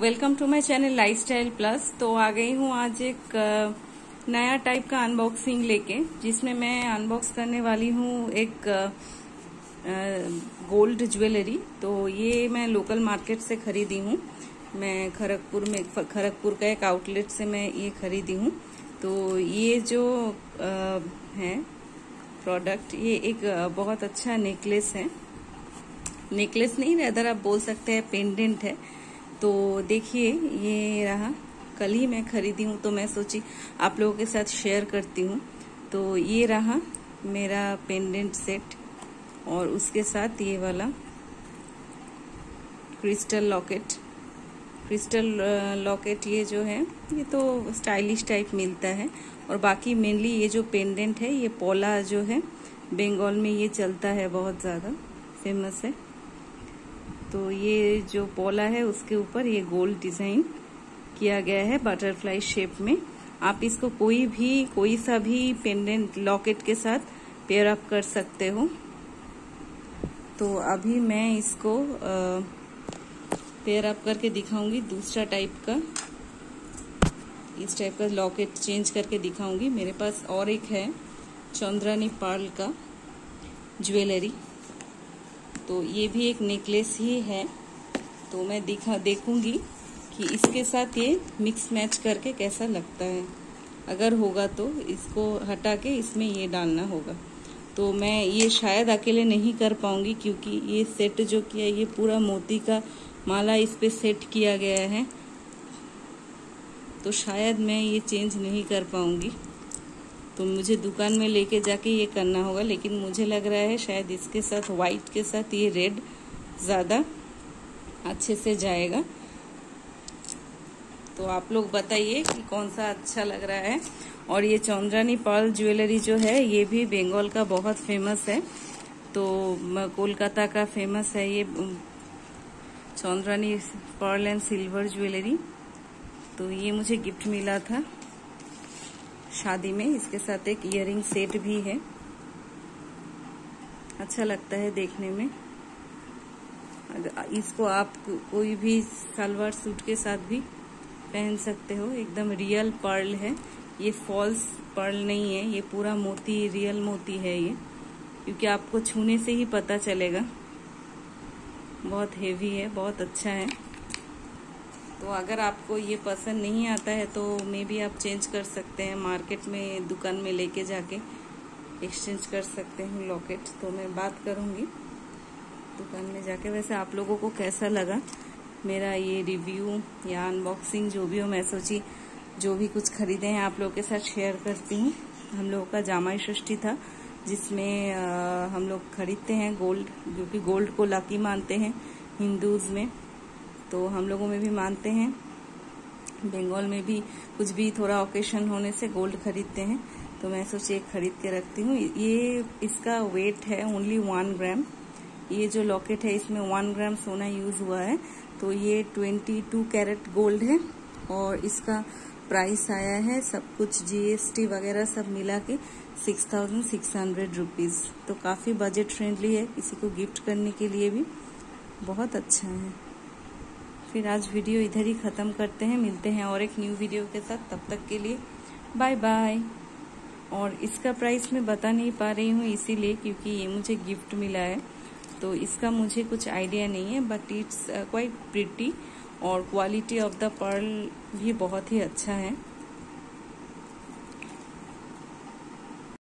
Welcome to my channel lifestyle plus. तो आ गई हूँ आज एक नया टाइप का अनबॉक्सिंग लेके जिसमें मैं अनबॉक्स करने वाली हूँ एक गोल्ड ज्वेलरी। तो ये मैं लोकल मार्केट से खरीदी हूँ। मैं खड़गपुर में खड़गपुर का एक आउटलेट से मैं ये खरीदी हूँ। तो ये जो आ, है प्रोडक्ट ये एक बहुत अच्छा नेकलेस है। नेकलेस नहीं रेदर आप बोल सकते हैं पेंडेंट है। तो देखिए, ये रहा। कल ही मैं खरीदी हूँ तो मैं सोची आप लोगों के साथ शेयर करती हूँ। तो ये रहा मेरा पेंडेंट सेट और उसके साथ ये वाला क्रिस्टल लॉकेट क्रिस्टल लॉकेट ये जो है, ये तो स्टाइलिश टाइप मिलता है। और बाकी मेनली ये जो पेंडेंट है, ये पोला जो है बंगाल में ये चलता है बहुत ज़्यादा फ़ेमस है। तो ये जो पोला है, उसके ऊपर ये गोल्ड डिज़ाइन किया गया है बटरफ्लाई शेप में। आप इसको कोई भी, कोई सा भी पेंडेंट लॉकेट के साथ पेयर अप कर सकते हो। तो अभी मैं इसको पेयर अप करके दिखाऊँगी दूसरा टाइप का। इस टाइप का लॉकेट चेंज करके दिखाऊँगी। मेरे पास और एक है, चंद्रानी पार्ल का ज्वेलरी तो ये भी एक नेकलेस ही है। तो मैं दिखा, देखूँगी कि इसके साथ ये मिक्स मैच करके कैसा लगता है। अगर होगा तो इसको हटा के इसमें ये डालना होगा। तो मैं ये शायद अकेले नहीं कर पाऊँगी क्योंकि ये सेट जो किया, ये पूरा मोती का माला इस पर सेट किया गया है। तो शायद मैं ये चेंज नहीं कर पाऊँगी। तो मुझे दुकान में लेके जाके ये करना होगा, लेकिन मुझे लग रहा है शायद इसके साथ व्हाइट के साथ ये रेड ज़्यादा अच्छे से जाएगा। तो आप लोग बताइए कि कौन सा अच्छा लग रहा है। और ये चौंद्रानी पर्ल ज्वेलरी जो है, ये भी बंगाल का बहुत फ़ेमस है। तो कोलकाता का फ़ेमस है ये Chaundrani pearl and silver jewellery. तो ये मुझे गिफ्ट मिला था। शादी में इसके साथ एक इयरिंग सेट भी है। अच्छा लगता है देखने में। इसको आप कोई भी सलवार सूट के साथ भी पहन सकते हो। एकदम रियल पर्ल है। ये फॉल्स पर्ल नहीं है। ये पूरा मोती रियल मोती है ये। क्योंकि आपको छूने से ही पता चलेगा। बहुत हेवी है, बहुत अच्छा है। तो अगर आपको ये पसंद नहीं आता है तो मे भी आप चेंज कर सकते हैं मार्केट में, दुकान में लेके जाके एक्सचेंज कर सकते हैं लॉकेट तो मैं बात करूँगी दुकान में जाके. वैसे आप लोगों को कैसा लगा मेरा ये रिव्यू या अनबॉक्सिंग जो भी हो, मैं सोची जो भी कुछ खरीदे हैं आप लोगों के साथ शेयर करती हूँ. हम लोगों का जामाई षष्ठी था, जिसमें हम लोग खरीदते हैं गोल्ड जो कि गोल्ड को लकी मानते हैं हिंदूज में. तो हम लोगों में भी मानते हैं। बंगाल में भी कुछ भी थोड़ा ओकेशन होने से गोल्ड खरीदते हैं। तो मैं सोचिए खरीद के रखती हूँ। ये इसका वेट है ओनली वन ग्राम ये जो लॉकेट है, इसमें वन ग्राम सोना यूज़ हुआ है। तो ये ट्वेंटी टू कैरेट गोल्ड है और इसका प्राइस आया है सब कुछ जीएसटी वगैरह सब मिला के six thousand six hundred rupees तो काफ़ी बजट फ्रेंडली है किसी को गिफ्ट करने के लिए भी। बहुत अच्छा है। फिर आज वीडियो इधर ही ख़त्म करते हैं। मिलते हैं और एक न्यू वीडियो के साथ। तब तक के लिए बाय बाय और इसका प्राइस मैं बता नहीं पा रही हूँ इसीलिए क्योंकि ये मुझे गिफ्ट मिला है। तो इसका मुझे कुछ आइडिया नहीं है बट इट्स क्वाइट प्रिटी और क्वालिटी ऑफ़ द पर्ल भी बहुत ही अच्छा है।